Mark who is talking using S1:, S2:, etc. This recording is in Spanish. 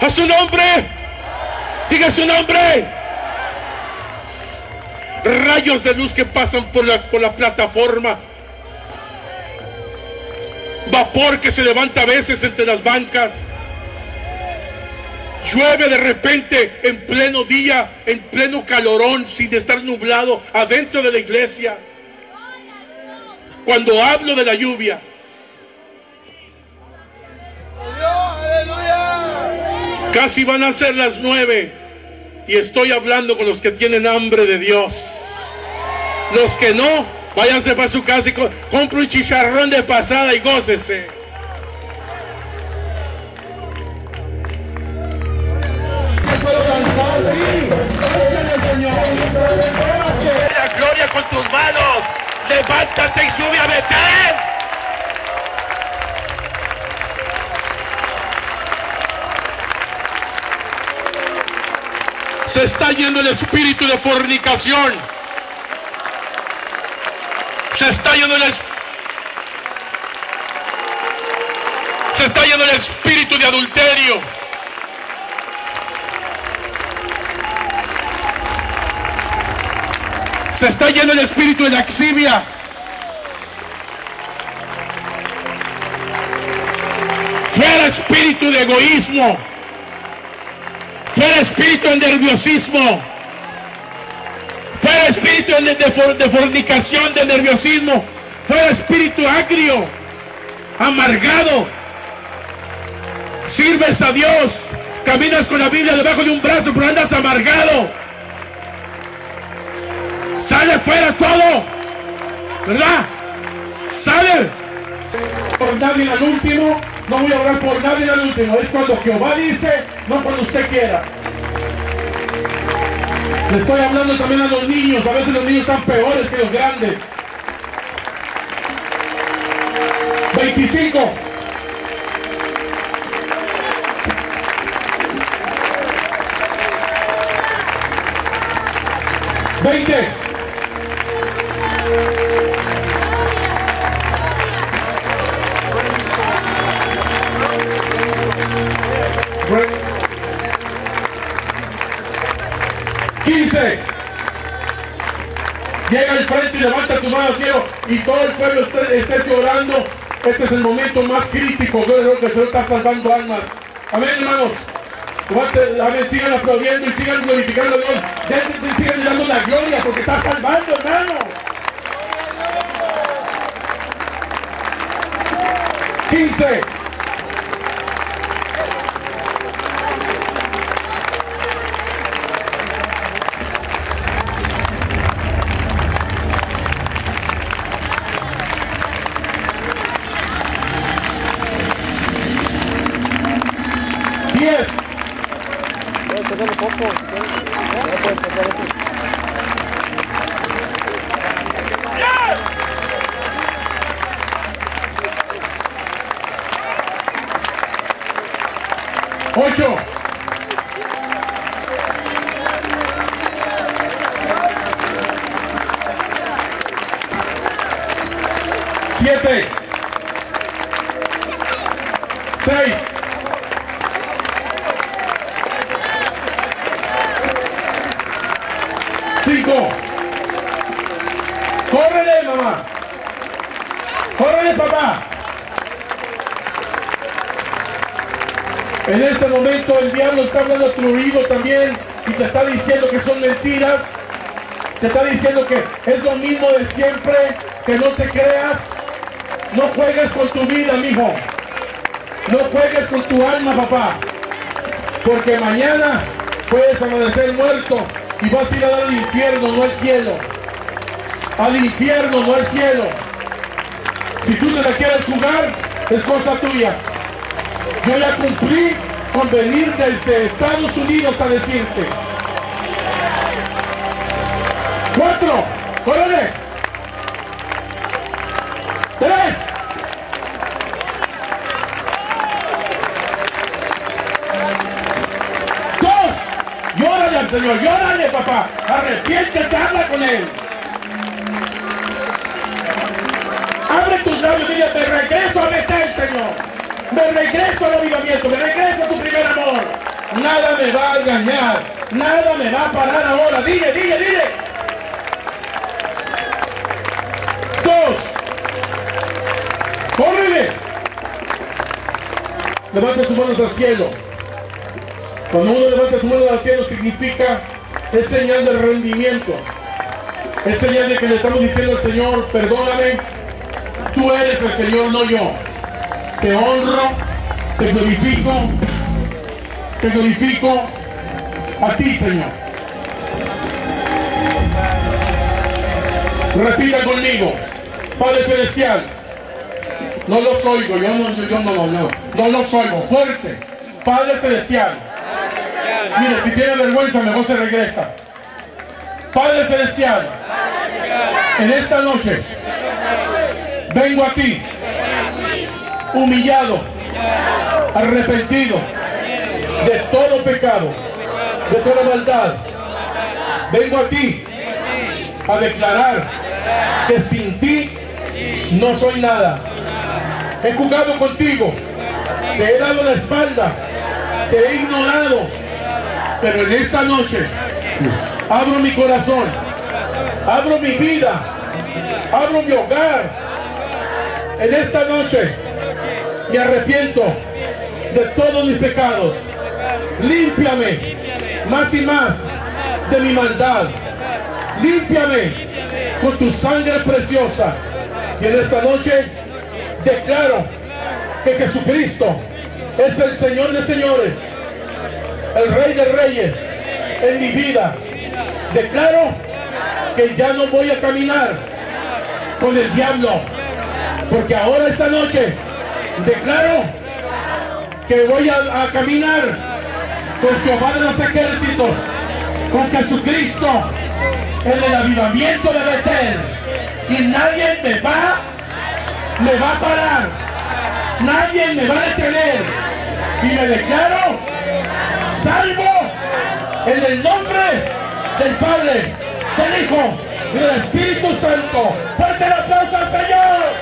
S1: A su nombre. Diga su nombre. Rayos de luz que pasan por la, por la plataforma. Vapor que se levanta a veces entre las bancas. Llueve de repente en pleno día, en pleno calorón, sin estar nublado, adentro de la iglesia. Cuando hablo de la lluvia, casi van a ser las nueve y estoy hablando con los que tienen hambre de Dios. Los que no, váyanse para su casa y co- compre un chicharrón de pasada y gócese. Yendo el espíritu de fornicación. Se está yendo el es- Se está yendo el espíritu de adulterio. Se está yendo el espíritu de laxivia. Fuera espíritu de egoísmo. Fuera espíritu de nerviosismo. Fuera espíritu de, de for- de fornicación, de nerviosismo. Fuera espíritu agrio, amargado. Sirves a Dios. Caminas con la Biblia debajo de un brazo, pero andas amargado. Sale fuera todo. ¿Verdad? Sale. Por nadie al último. No voy a orar por nadie al último. Es cuando Jehová dice, no cuando usted quiera. Le estoy hablando también a los niños. A veces los niños están peores que los grandes. 25. Veinte. Quince. Llega al frente y levanta tu mano al cielo y todo el pueblo esté, orando. Este es el momento más crítico. Que el Señor está salvando almas. Amén, hermanos. Amén, sigan aplaudiendo y sigan glorificando a Dios. Denle- y sigan dando la gloria porque está salvando, hermano. 15. Diez. Ocho. Siete. Cinco. Mamá. Córrele, papá. En este momento el diablo está hablando a tu oído también y te está diciendo que son mentiras. Te está diciendo que es lo mismo de siempre, que no te creas. No juegues con tu vida, mijo. No juegues con tu alma, papá. Porque mañana puedes amanecer muerto y vas a ir a dar al infierno, no al cielo. Al infierno, no al cielo. Si tú te la quieres jugar, es cosa tuya. Yo ya cumplí con venir desde Estados Unidos a decirte. Cuatro, órale. Señor, llórale papá. Arrepiéntete, habla con Él. en tus labios, dile, me regreso a Betel, Señor. Me regreso al avivamiento, me regreso a tu primer amor. Nada me va a engañar, nada me va a parar ahora. Dile, dile, dile. Dos. Córrele. Levante sus manos al cielo. Cuando uno levanta sus manos al cielo significa, es señal de rendimiento. Es señal de que le estamos diciendo al Señor, perdóname, tú eres el Señor, no yo. Te honro, te glorifico, te glorifico a ti, Señor. Repita conmigo, Padre Celestial. No los oigo, yo no, yo no, no, no, no los oigo. Fuerte, Padre Celestial. Mire, si tiene vergüenza, mejor se regresa. Padre Celestial, en esta noche vengo a ti, humillado, arrepentido de todo pecado, de toda maldad. Vengo a ti a declarar que sin ti no soy nada. He jugado contigo, te he dado la espalda, te he ignorado, pero en esta noche abro mi corazón, abro mi vida, abro mi hogar. En esta noche me arrepiento de todos mis pecados. Límpiame más y más de mi maldad. Límpiame con tu sangre preciosa. Y en esta noche declaro que Jesucristo es el Señor de señores, el Rey de reyes en mi vida. Declaro que ya no voy a caminar con el diablo, porque ahora esta noche declaro que voy a, caminar con Jehová de los ejércitos, con Jesucristo, en el avivamiento de Betel. Y nadie me va, me va a parar. Nadie me va a detener. Y me declaro salvo en el nombre del Padre, del Hijo y del Espíritu Santo. Fuerte el aplauso al Señor.